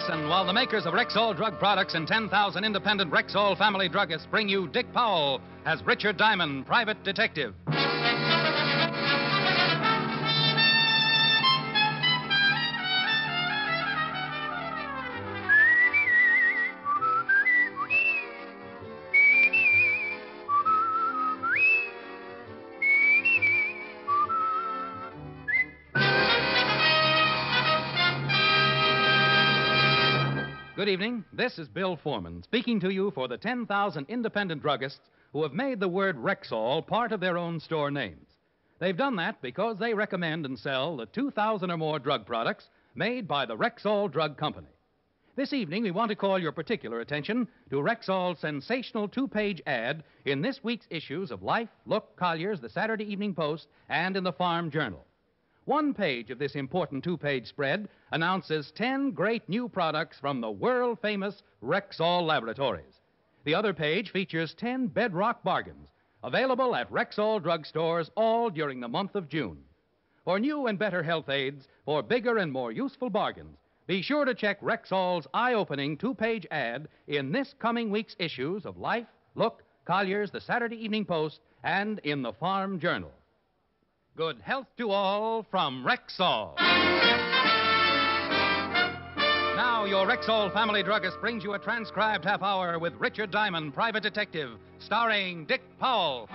listen while the makers of Rexall drug products and 10,000 independent Rexall family druggists bring you Dick Powell as Richard Diamond, private detective. Good evening. This is Bill Foreman speaking to you for the 10,000 independent druggists who have made the word Rexall part of their own store names. They've done that because they recommend and sell the 2,000 or more drug products made by the Rexall Drug Company. This evening, we want to call your particular attention to Rexall's sensational two page ad in this week's issues of Life, Look, Collier's, the Saturday Evening Post, and in the Farm Journal. One page of this important two page spread announces 10 great new products from the world famous Rexall Laboratories. The other page features 10 bedrock bargains available at Rexall drugstores all during the month of June. For new and better health aids, for bigger and more useful bargains, be sure to check Rexall's eye opening two page ad in this coming week's issues of Life, Look, Collier's, the Saturday Evening Post, and in the Farm Journal. Good health to all from Rexall. Now, your Rexall family druggist brings you a transcribed half hour with Richard Diamond, private detective, starring Dick Powell.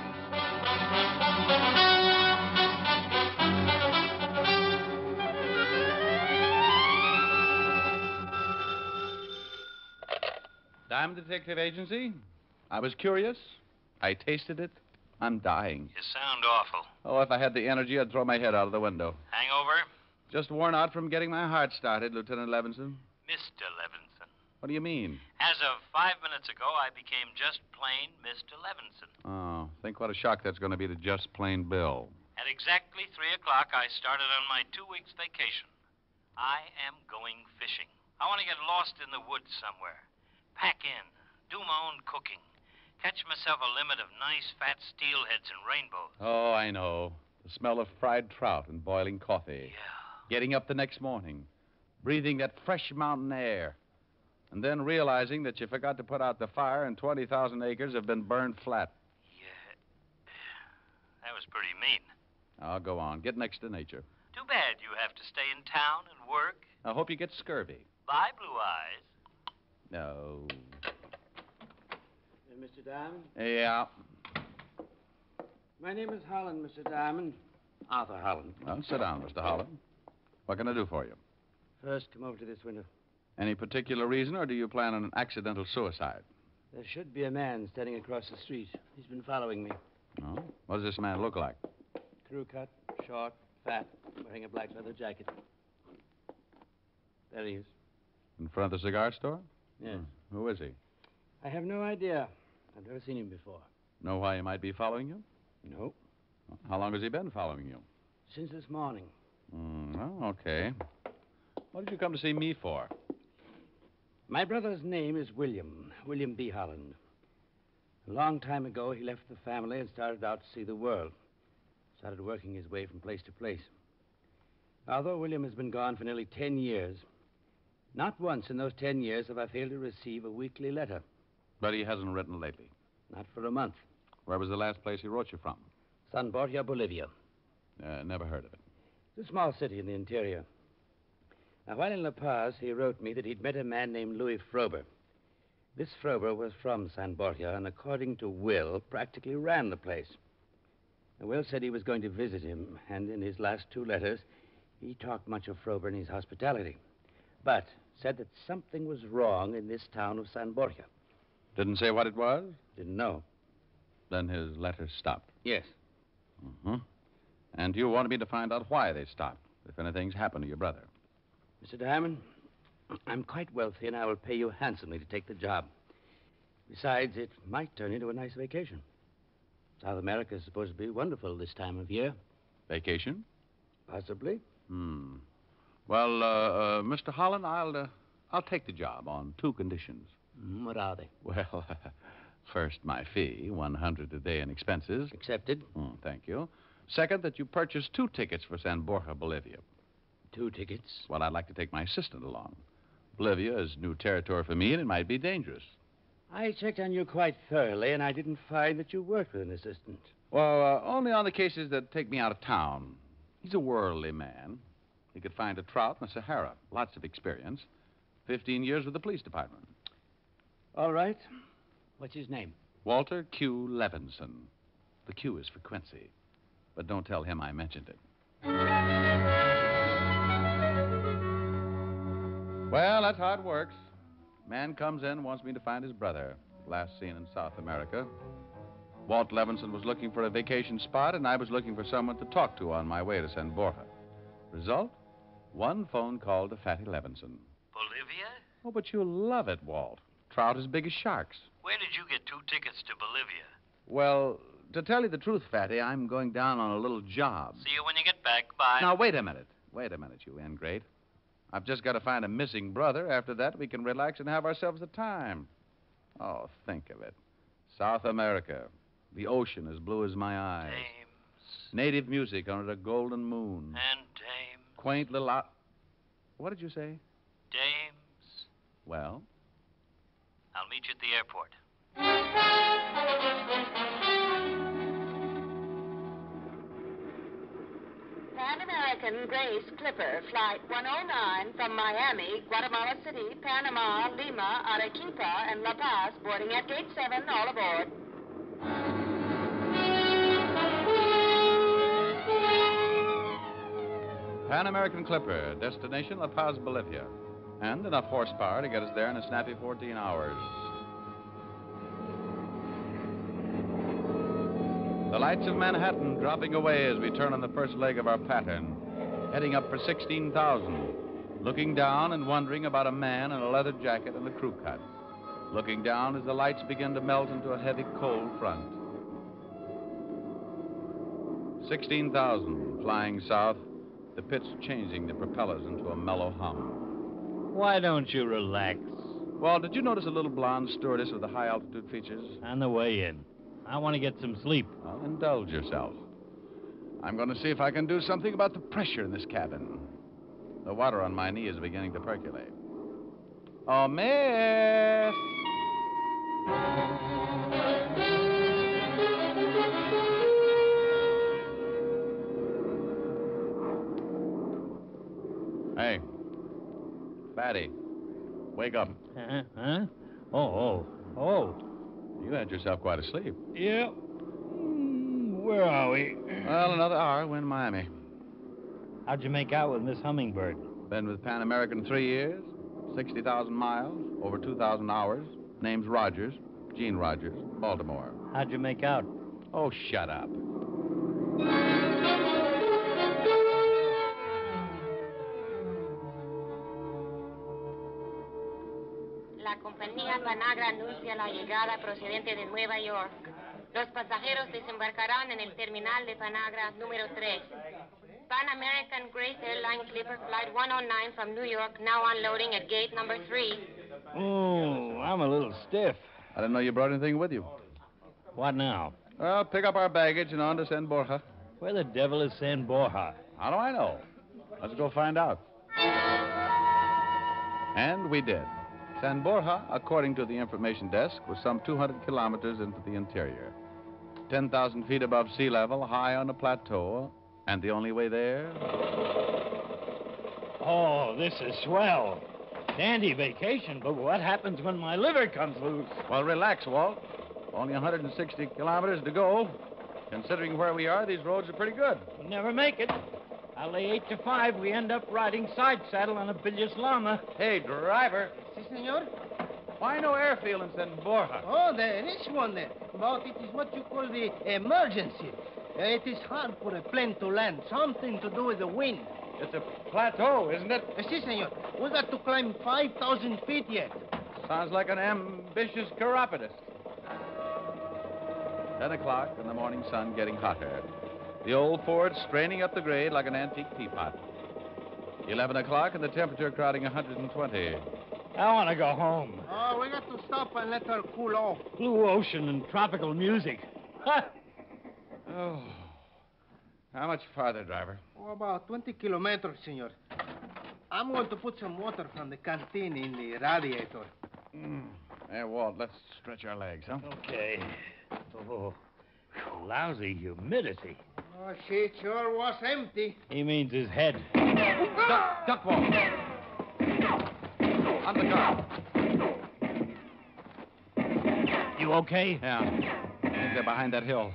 Diamond Detective Agency? I was curious. I tasted it. I'm dying. You sound awful. Oh, if I had the energy, I'd throw my head out of the window. Hangover? Just worn out from getting my heart started, Lieutenant Levinson. Mr. Levinson. What do you mean? As of five minutes ago, I became just plain Mr. Levinson. Oh, think what a shock that's going to be to just plain Bill. At exactly three o'clock, I started on my two weeks vacation. I am going fishing. I want to get lost in the woods somewhere. Pack in, do my own cooking, catch myself a limit of nice fat steelheads and rainbows. Oh, I know. The smell of fried trout and boiling coffee. Yeah. Getting up the next morning, breathing that fresh mountain air, and then realizing that you forgot to put out the fire and 20,000 acres have been burned flat. Yeah. That was pretty mean. I'll go on. Get next to nature. Too bad you have to stay in town and work. I hope you get scurvy. Bye, Blue Eyes. No. Mr. Diamond? Yeah. My name is Holland, Mr. Diamond. Arthur Holland. Well, sit down, Mr. Holland. What can I do for you? First, come over to this window. Any particular reason, or do you plan on an accidental suicide? There should be a man standing across the street. He's been following me. No? What does this man look like? Crew cut, short, fat, wearing a black leather jacket. There he is. In front of the cigar store? Yes. Hmm. Who is he? I have no idea. I've never seen him before. Know why he might be following you? No. How long has he been following you? Since this morning. Mm, well, okay. What did you come to see me for? My brother's name is William, William B. Holland. A long time ago, he left the family and started out to see the world. Started working his way from place to place. Although William has been gone for nearly ten years, not once in those ten years have I failed to receive a weekly letter. But he hasn't written lately. Not for a month. Where was the last place he wrote you from? San Borja, Bolivia. Uh, never heard of it. It's a small city in the interior. Now, while in La Paz, he wrote me that he'd met a man named Louis Frober. This Frober was from San Borja and, according to Will, practically ran the place. Now, Will said he was going to visit him, and in his last two letters, he talked much of Frober and his hospitality, but said that something was wrong in this town of San Borja. Didn't say what it was? Didn't know. Then his letter stopped. Yes. Mm-hmm. And you wanted me to find out why they stopped, if anything's happened to your brother. Mr. Diamond, I'm quite wealthy, and I will pay you handsomely to take the job. Besides, it might turn into a nice vacation. South America is supposed to be wonderful this time of year. Vacation? Possibly. Hmm. Well, uh, uh, Mr. Holland, I'll, uh, I'll take the job on two conditions. Mm, What are they? Well, first, my fee, 100 a day in expenses. Accepted. Hmm, thank you. Second, that you purchase two tickets for San Borja, Bolivia. Two tickets. Well, I'd like to take my assistant along. Bolivia is new territory for me, and it might be dangerous. I checked on you quite thoroughly, and I didn't find that you worked with an assistant. Well, uh, only on the cases that take me out of town. He's a worldly man. He could find a trout in the Sahara. Lots of experience. Fifteen years with the police department. All right. What's his name? Walter Q. Levinson. The Q is for Quincy. But don't tell him I mentioned it. Well, that's how it works. Man comes in, wants me to find his brother. Last seen in South America. Walt Levinson was looking for a vacation spot, and I was looking for someone to talk to on my way to San Borja. Result? One phone call to Fatty Levinson. Bolivia? Oh, but you'll love it, Walt. Trout as big as sharks. Where did you get two tickets to Bolivia? Well, to tell you the truth, Fatty, I'm going down on a little job. See you when you get back. Bye. Now, wait a minute. Wait a minute, you ingrate. I've just got to find a missing brother. After that, we can relax and have ourselves a time. Oh, think of it. South America. The ocean as blue as my eyes. Dames Native music under a golden moon. and dames. Quaint little. Out- what did you say? Dames. Well, I'll meet you at the airport. Pan American Grace Clipper, Flight 109 from Miami, Guatemala City, Panama, Lima, Arequipa, and La Paz, boarding at Gate 7, all aboard. Pan American Clipper, destination La Paz, Bolivia. And enough horsepower to get us there in a snappy 14 hours. The lights of Manhattan dropping away as we turn on the first leg of our pattern, heading up for 16,000. Looking down and wondering about a man in a leather jacket and a crew cut. Looking down as the lights begin to melt into a heavy cold front. 16,000 flying south, the pits changing the propellers into a mellow hum. Why don't you relax? Well, did you notice a little blonde stewardess with the high altitude features? On the way in. I want to get some sleep. Well, indulge yourself. I'm going to see if I can do something about the pressure in this cabin. The water on my knee is beginning to percolate. Oh, miss! Fatty, wake up. Huh? Huh? Oh, oh, oh. You had yourself quite asleep. Yep. Mm, Where are we? Well, another hour, we're in Miami. How'd you make out with Miss Hummingbird? Been with Pan American three years, 60,000 miles, over 2,000 hours. Name's Rogers, Gene Rogers, Baltimore. How'd you make out? Oh, shut up. Compañía Panagra anuncia la llegada procedente de Nueva York. Los pasajeros desembarcarán en el terminal de Panagra número 3. Pan American Grace Airline Clipper Flight 109 from New York, now unloading at gate number 3. Oh, I'm a little stiff. I didn't know you brought anything with you. What now? Well, pick up our baggage and on to San Borja. Where the devil is San Borja? How do I know? Let's go find out. And we did. San Borja, according to the information desk, was some 200 kilometers into the interior. 10,000 feet above sea level, high on a plateau. And the only way there? Oh, this is swell. Dandy vacation, but what happens when my liver comes loose? Well, relax, Walt. Only 160 kilometers to go. Considering where we are, these roads are pretty good. We'll never make it. I lay eight to five. We end up riding side saddle on a bilious llama. Hey, driver, senor. why no airfield in San Borja? Oh, there is one there. But it is what you call the emergency. It is hard for a plane to land. Something to do with the wind. It's a plateau, isn't it? Uh, si, senor. We got to climb 5,000 feet yet. Sounds like an ambitious chiropodist. Ten o'clock and the morning sun getting hotter. The old Ford straining up the grade like an antique teapot. Eleven o'clock and the temperature crowding 120. I want to go home. Oh, we got to stop and let her cool off. Blue ocean and tropical music. Ha! Oh. How much farther, driver? Oh, about 20 kilometers, senor. I'm going to put some water from the canteen in the radiator. Hmm. Hey, Walt, let's stretch our legs, huh? Okay. Oh, lousy humidity. Oh, she sure was empty. He means his head. Duck, duck, Walt. On the car. You okay? Yeah. I think they're behind that hill.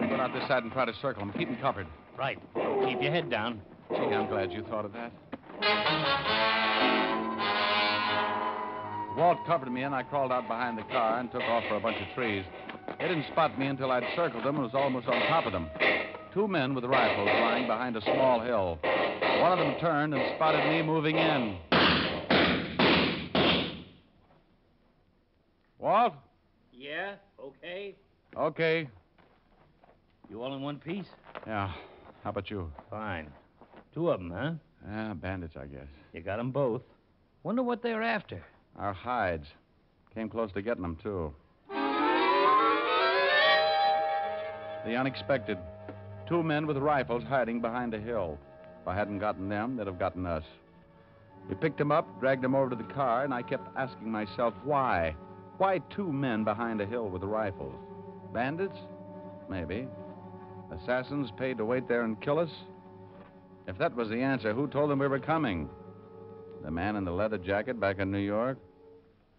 I'll go out this side and try to circle them. Keep them covered. Right. Keep your head down. Gee, I'm glad you thought of that. Walt covered me, and I crawled out behind the car and took off for a bunch of trees. They didn't spot me until I'd circled them and was almost on top of them. Two men with rifles lying behind a small hill. One of them turned and spotted me moving in. Walt? Yeah? Okay. Okay. You all in one piece? Yeah. How about you? Fine. Two of them, huh? Yeah, bandits, I guess. You got them both. Wonder what they're after. Our hides. Came close to getting them, too. The unexpected. Two men with rifles hiding behind a hill. If I hadn't gotten them, they'd have gotten us. We picked them up, dragged them over to the car, and I kept asking myself why. Why two men behind a hill with rifles? Bandits? Maybe. Assassins paid to wait there and kill us? If that was the answer, who told them we were coming? The man in the leather jacket back in New York?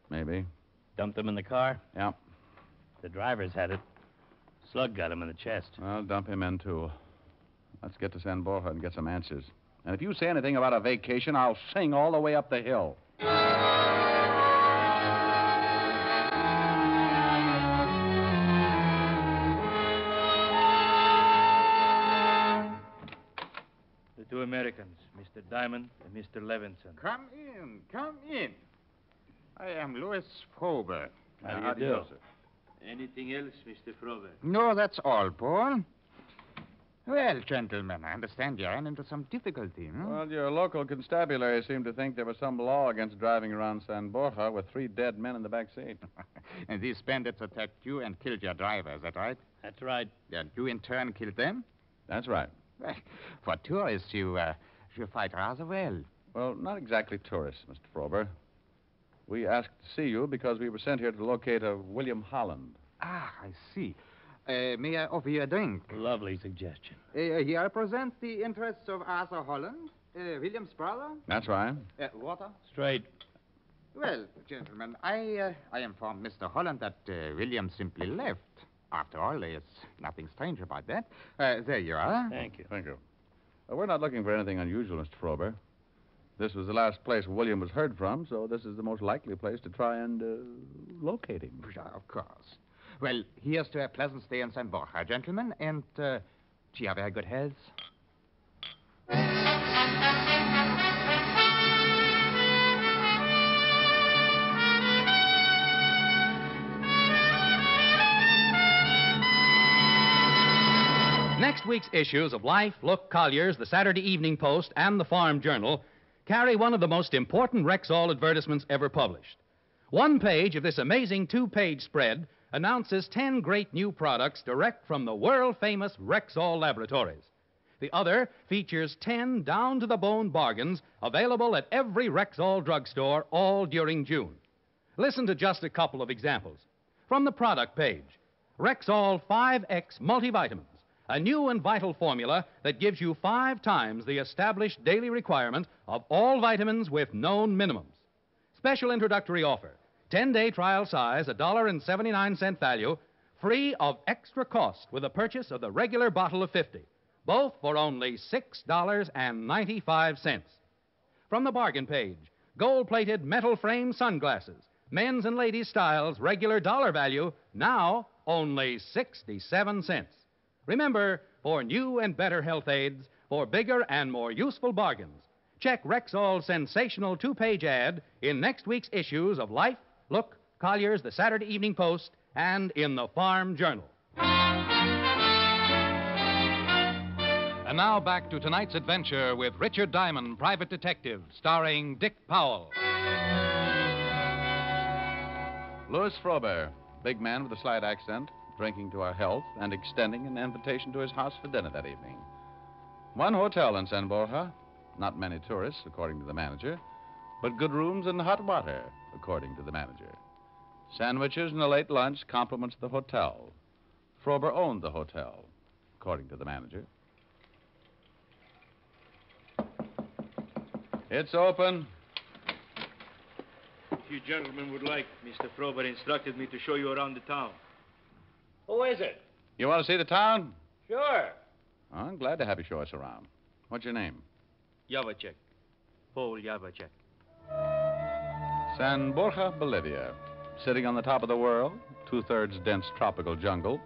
Maybe. Dumped them in the car. Yeah. The drivers had it. Slug got him in the chest. I'll dump him in, too. Let's get to San Borja and get some answers. And if you say anything about a vacation, I'll sing all the way up the hill. Two Americans, Mr. Diamond and Mr. Levinson. Come in, come in. I am Louis Frober. How do you do? adios. Anything else, Mr. Frober? No, that's all, Paul. Well, gentlemen, I understand you ran into some difficulty. Hmm? Well, your local constabulary seemed to think there was some law against driving around San Borja with three dead men in the back seat. and these bandits attacked you and killed your driver, is that right? That's right. And you, in turn, killed them? That's right. Well, for tourists, you, uh, you fight rather well. Well, not exactly tourists, Mr. Frober. We asked to see you because we were sent here to locate a William Holland. Ah, I see. Uh, may I offer you a drink? Lovely suggestion. Uh, here I present the interests of Arthur Holland, uh, William's brother. That's right. Uh, water? Straight. Well, gentlemen, I, uh, I informed Mr. Holland that uh, William simply left. After all, there's nothing strange about that. Uh, there you are. Thank you. Thank you. Uh, we're not looking for anything unusual, Mr. Frober. This was the last place William was heard from, so this is the most likely place to try and uh, locate him. Yeah, of course. Well, here's to a pleasant stay in San Borja, gentlemen, and uh, gee, have very good health. Next week's issues of Life, Look, Collier's, the Saturday Evening Post, and the Farm Journal carry one of the most important Rexall advertisements ever published. One page of this amazing two page spread announces 10 great new products direct from the world famous Rexall laboratories. The other features 10 down to the bone bargains available at every Rexall drugstore all during June. Listen to just a couple of examples. From the product page Rexall 5X multivitamins, a new and vital formula that gives you five times the established daily requirement of all vitamins with known minimums. Special introductory offer 10 day trial size, $1.79 value, free of extra cost with a purchase of the regular bottle of 50, both for only $6.95. From the bargain page, gold plated metal frame sunglasses, men's and ladies' styles, regular dollar value, now only 67 cents. Remember, for new and better health aids, for bigger and more useful bargains, check Rexall's sensational two page ad in next week's issues of Life, Look, Collier's, the Saturday Evening Post, and in the Farm Journal. And now back to tonight's adventure with Richard Diamond, Private Detective, starring Dick Powell. Louis Frober, big man with a slight accent, drinking to our health and extending an invitation to his house for dinner that evening. One hotel in San Borja, not many tourists, according to the manager, but good rooms and hot water, according to the manager. Sandwiches and a late lunch compliments the hotel. Frober owned the hotel, according to the manager. It's open. If you gentlemen would like, Mr. Frober instructed me to show you around the town. Who is it? You want to see the town? Sure. I'm glad to have you show us around. What's your name? Yavacek. Paul Yavacek. San Borja, Bolivia. Sitting on the top of the world, two thirds dense tropical jungle.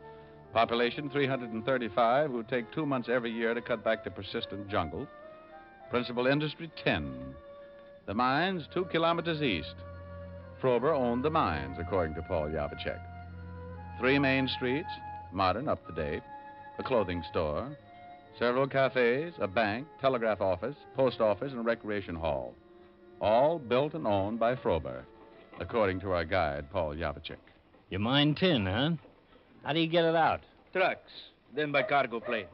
Population 335 who take two months every year to cut back the persistent jungle. Principal industry tin. The mines two kilometers east. Frober owned the mines, according to Paul Yavacek. Three main streets, modern, up to date. A clothing store. Several cafes, a bank, telegraph office, post office, and recreation hall. All built and owned by Frober, according to our guide, Paul Yavacek. You mine tin, huh? How do you get it out? Trucks, then by cargo plane.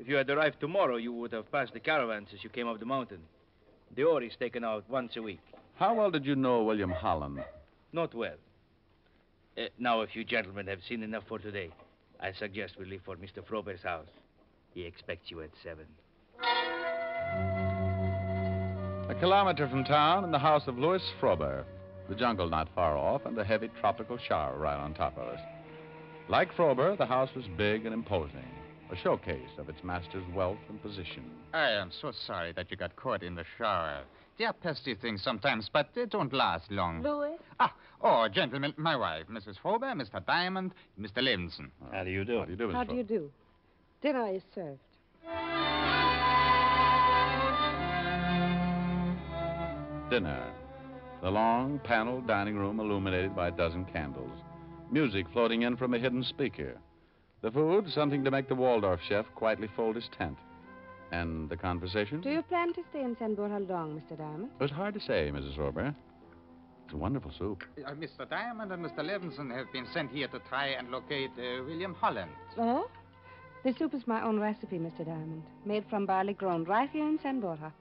If you had arrived tomorrow, you would have passed the caravans as you came up the mountain. The ore is taken out once a week. How well did you know William Holland? Not well. Uh, now, if you gentlemen have seen enough for today, I suggest we leave for Mr. Frober's house. He expects you at seven. A kilometer from town in the house of Louis Frober. The jungle not far off, and a heavy tropical shower right on top of us. Like Frober, the house was big and imposing, a showcase of its master's wealth and position. I am so sorry that you got caught in the shower. They are pesky things sometimes, but they don't last long. Louis? Ah, oh, gentlemen, my wife, Mrs. Frober, Mr. Diamond, Mr. Levinson. How do you do? How do you do, Miss How do you do? Dinner is served. Dinner. The long, paneled dining room illuminated by a dozen candles. Music floating in from a hidden speaker. The food, something to make the Waldorf chef quietly fold his tent. And the conversation? Do you plan to stay in San Borja long, Mr. Diamond? It's hard to say, Mrs. Frober. It's a wonderful soup. Uh, Mr. Diamond and Mr. Levinson have been sent here to try and locate uh, William Holland. Oh? The soup is my own recipe, Mr. Diamond. Made from barley grown right here in San Borja.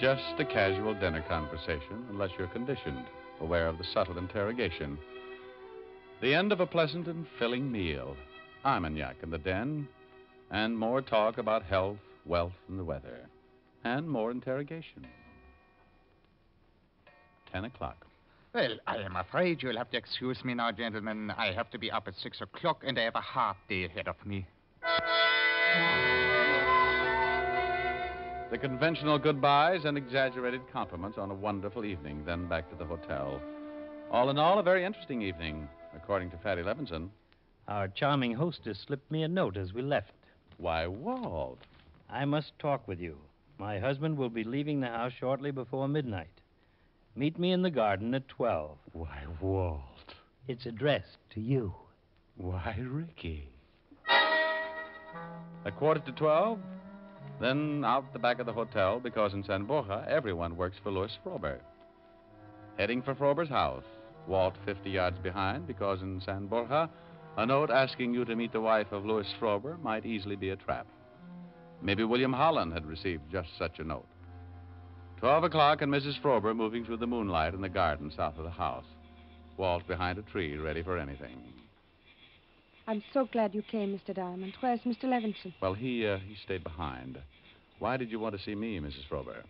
Just a casual dinner conversation, unless you're conditioned, aware of the subtle interrogation. The end of a pleasant and filling meal. Armagnac in the den, and more talk about health, wealth, and the weather. And more interrogation. Ten o'clock. Well, I am afraid you'll have to excuse me now, gentlemen. I have to be up at six o'clock, and I have a hard day ahead of me. The conventional goodbyes and exaggerated compliments on a wonderful evening, then back to the hotel. All in all, a very interesting evening, according to Fatty Levinson. Our charming hostess slipped me a note as we left. Why, Walt. I must talk with you. My husband will be leaving the house shortly before midnight. Meet me in the garden at 12. Why, Walt. It's addressed to you. Why, Ricky. A quarter to twelve? Then out the back of the hotel, because in San Borja, everyone works for Louis Frober. Heading for Frober's house. Walt 50 yards behind, because in San Borja, a note asking you to meet the wife of Louis Frober might easily be a trap. Maybe William Holland had received just such a note. Twelve o'clock, and Mrs. Frober moving through the moonlight in the garden south of the house. Walt behind a tree, ready for anything. I'm so glad you came, Mr. Diamond. Where's Mr. Levinson? Well, he uh, he stayed behind. Why did you want to see me, Mrs. Frober?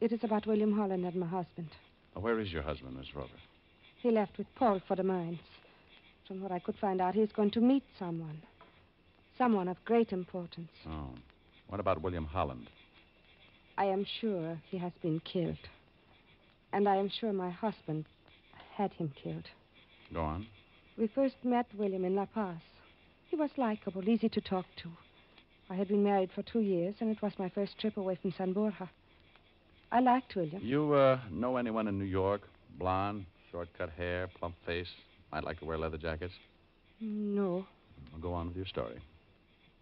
It is about William Holland and my husband. Where is your husband, Miss Frober? He left with Paul for the mines. From what I could find out, he's going to meet someone. Someone of great importance. Oh. What about William Holland? I am sure he has been killed. And I am sure my husband had him killed. Go on. We first met William in La Paz. He was likable, easy to talk to. I had been married for two years, and it was my first trip away from San Borja. I liked William. You uh, know anyone in New York? Blonde, short cut hair, plump face, might like to wear leather jackets? No. Well, go on with your story.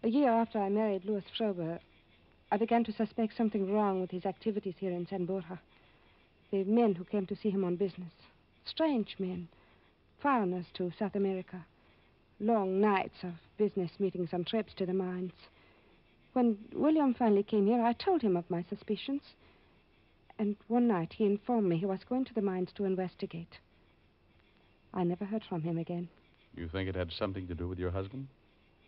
A year after I married Louis Frober, I began to suspect something wrong with his activities here in San Borja. The men who came to see him on business. Strange men. Foreigners to South America. long nights of business meetings and trips to the mines. When William finally came here, I told him of my suspicions. And one night he informed me he was going to the mines to investigate. I never heard from him again. You think it had something to do with your husband?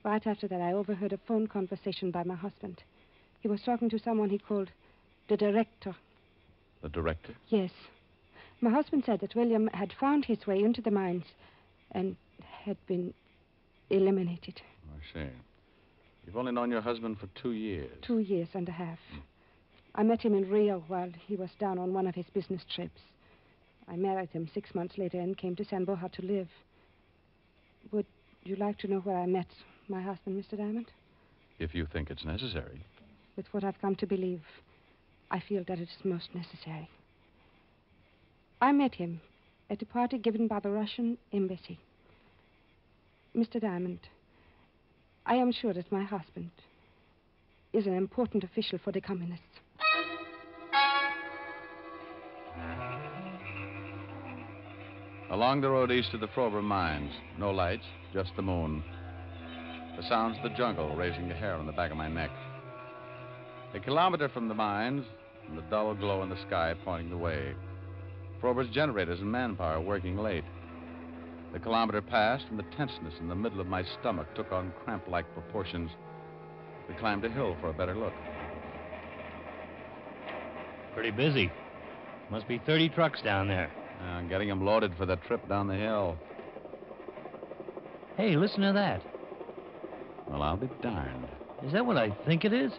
Right after that, I overheard a phone conversation by my husband. He was talking to someone he called the director. The director? Yes. My husband said that William had found his way into the mines and had been eliminated. I see. You've only known your husband for two years. Two years and a half. Hmm. I met him in Rio while he was down on one of his business trips. I married him six months later and came to San Borja to live. Would you like to know where I met my husband, Mr. Diamond? If you think it's necessary. With what I've come to believe, I feel that it is most necessary. I met him at a party given by the Russian embassy. Mr. Diamond, I am sure that my husband is an important official for the communists. Along the road east of the Frober mines, no lights, just the moon. The sounds of the jungle raising the hair on the back of my neck. A kilometer from the mines, and the dull glow in the sky pointing the way. Frober's generators and manpower working late. The kilometer passed, and the tenseness in the middle of my stomach took on cramp like proportions. We climbed a hill for a better look. Pretty busy. Must be 30 trucks down there. Uh, getting them loaded for the trip down the hill. Hey, listen to that. Well, I'll be darned. Is that what I think it is?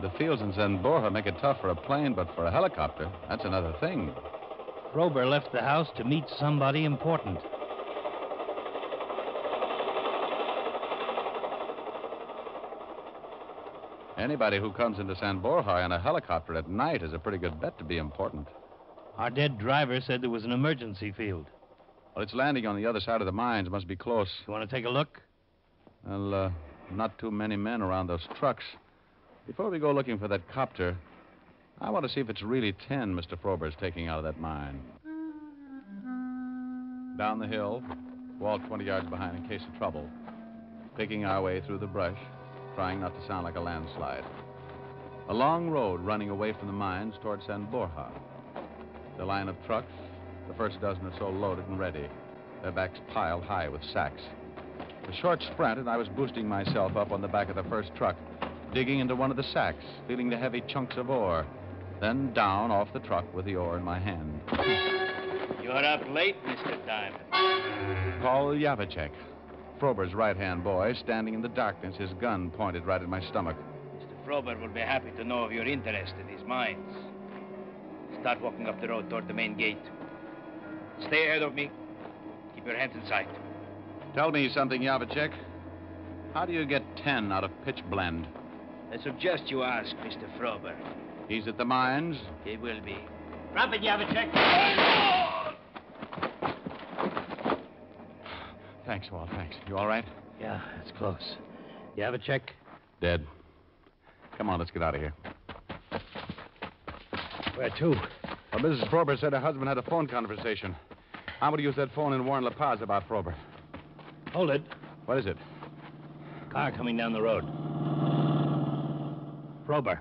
The fields in San Borja make it tough for a plane, but for a helicopter, that's another thing. Frober left the house to meet somebody important. Anybody who comes into San Borja in a helicopter at night is a pretty good bet to be important. Our dead driver said there was an emergency field. Well, it's landing on the other side of the mines. Must be close. You want to take a look? Well, uh, not too many men around those trucks. Before we go looking for that copter, I want to see if it's really tin Mr. Frober's taking out of that mine. Down the hill, Walt 20 yards behind in case of trouble. Picking our way through the brush, trying not to sound like a landslide. A long road running away from the mines toward San Borja. The line of trucks, the first dozen or so loaded and ready, their backs piled high with sacks. A short sprint, and I was boosting myself up on the back of the first truck, digging into one of the sacks, feeling the heavy chunks of ore. Then down off the truck with the ore in my hand. You're up late, Mr. Diamond. Paul Yavacek, Frober's right hand boy, standing in the darkness, his gun pointed right at my stomach. Mr. Frober will be happy to know of your interest in these mines. Start walking up the road toward the main gate. Stay ahead of me. Keep your hands in sight. Tell me something, Yavacek. How do you get tin out of pitch blend? I suggest you ask Mr. Frober. He's at the mines? He will be. Drop it, Yavacek. Thanks, Walt. Thanks. You all right? Yeah, it's close. Yavacek? Dead. Come on, let's get out of here. Where to? Well, Mrs. Frober said her husband had a phone conversation. I'm going to use that phone and warn La Paz about Frober. Hold it. What is it? Car coming down the road. Frober.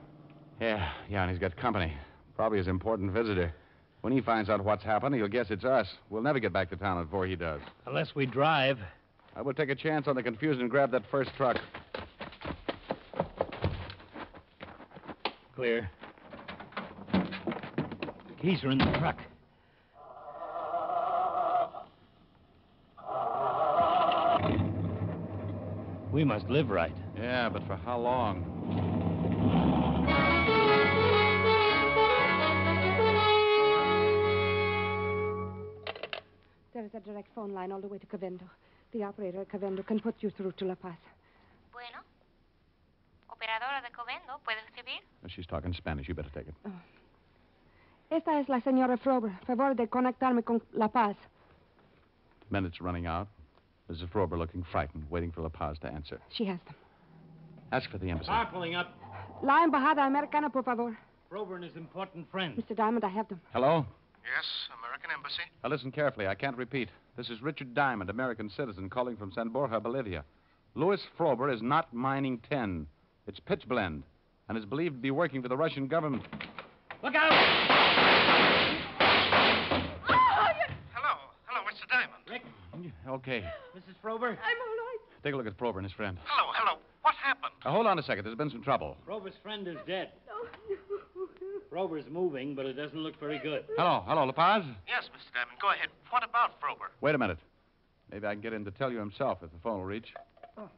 Yeah, yeah, and he's got company. Probably his important visitor. When he finds out what's happened, he'll guess it's us. We'll never get back to town before he does. Unless we drive. I will take a chance on the confusion and grab that first truck. Clear. Keys are in the truck. We must live right. Yeah, but for how long? There is a direct phone line all the way to Cavendo. The operator at Cavendo can put you through to La Paz. Bueno. Operadora de Covendo, ¿puede recibir? She's talking Spanish. You better take it. Oh. Esta es la señora Frober. Favor de conectarme con La Paz. Minutes running out. Mrs. Frober looking frightened, waiting for La Paz to answer. She has them. Ask for the embassy. Car pulling up. La Embajada Americana, por favor. Frober and his important friend. Mr. Diamond, I have them. Hello? Yes, American Embassy. Now listen carefully. I can't repeat. This is Richard Diamond, American citizen, calling from San Borja, Bolivia. Louis Frober is not mining tin. It's pitchblende, and is believed to be working for the Russian government. Look out! Hello. Hello, Mr. Diamond. Rick, Okay. Mrs. Frober. I'm all right. Take a look at Frober and his friend. Hello, hello. What happened? Now, hold on a second. There's been some trouble. Frober's friend is dead. Oh, no. Frober's moving, but it doesn't look very good. Hello. Hello, La Paz. Yes, Mr. Diamond. Go ahead. What about Frober? Wait a minute. Maybe I can get him to tell you himself if the phone will reach. Oh.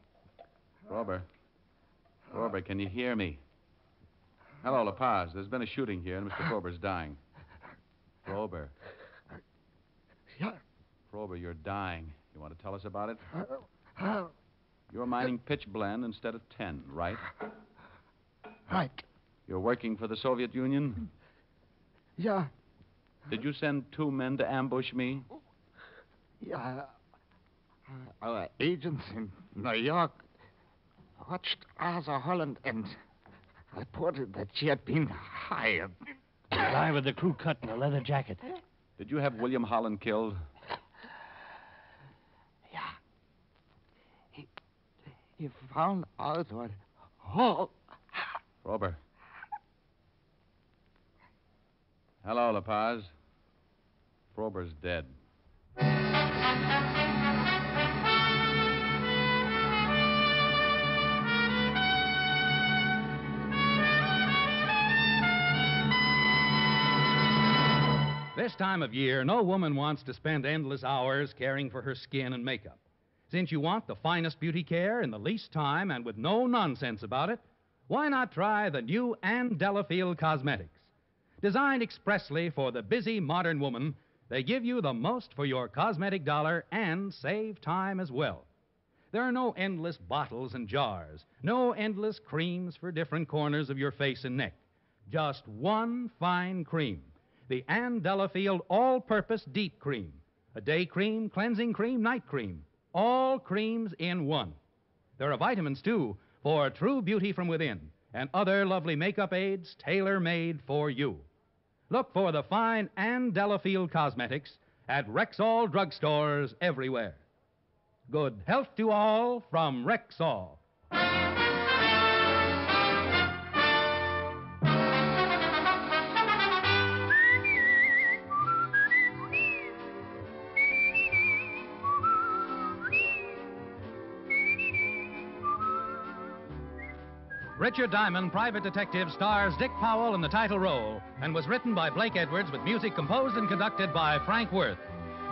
Frober. Frober, can you hear me? Hello, La Paz. There's been a shooting here, and Mr. Frober's dying. Frober. Yeah. Frober, you're dying. You want to tell us about it? Uh, You're mining pitchblende instead of tin, right? right. You're working for the Soviet Union? Yeah. Did you send two men to ambush me? Yeah. Uh, our agents in New York watched Asa Holland and reported that she had been hired. The guy with the crew cut and a leather jacket. Did you have William Holland killed? He found out what. Oh, Frober. Hello, La Paz. Frober's dead. This time of year, no woman wants to spend endless hours caring for her skin and makeup. Since you want the finest beauty care in the least time and with no nonsense about it, why not try the new Ann Delafield Cosmetics? Designed expressly for the busy modern woman, they give you the most for your cosmetic dollar and save time as well. There are no endless bottles and jars, no endless creams for different corners of your face and neck. Just one fine cream the Ann Delafield All Purpose Deep Cream. A day cream, cleansing cream, night cream. All creams in one. There are vitamins, too, for true beauty from within, and other lovely makeup aids tailor made for you. Look for the fine Ann Delafield cosmetics at Rexall drugstores everywhere. Good health to all from Rexall. Richard Diamond, Private Detective, stars Dick Powell in the title role and was written by Blake Edwards with music composed and conducted by Frank Worth.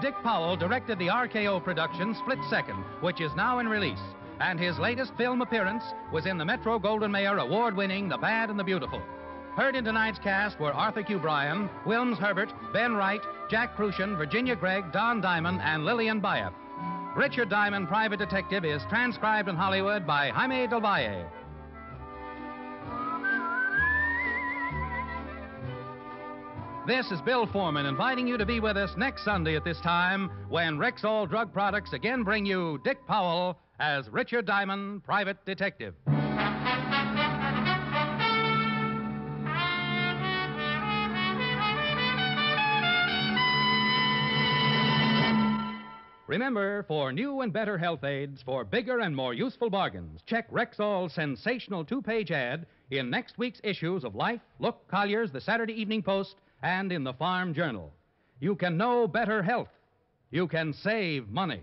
Dick Powell directed the RKO production Split Second, which is now in release, and his latest film appearance was in the Metro Goldwyn Mayer award winning The Bad and the Beautiful. Heard in tonight's cast were Arthur Q. Bryan, Wilms Herbert, Ben Wright, Jack Kruschen, Virginia Gregg, Don Diamond, and Lillian Buyeff. Richard Diamond, Private Detective, is transcribed in Hollywood by Jaime Del Valle. This is Bill Foreman inviting you to be with us next Sunday at this time when Rexall Drug Products again bring you Dick Powell as Richard Diamond, Private Detective. Remember, for new and better health aids, for bigger and more useful bargains, check Rexall's sensational two page ad in next week's issues of Life, Look, Collier's, the Saturday Evening Post, and in the Farm Journal. You can know better health. You can save money.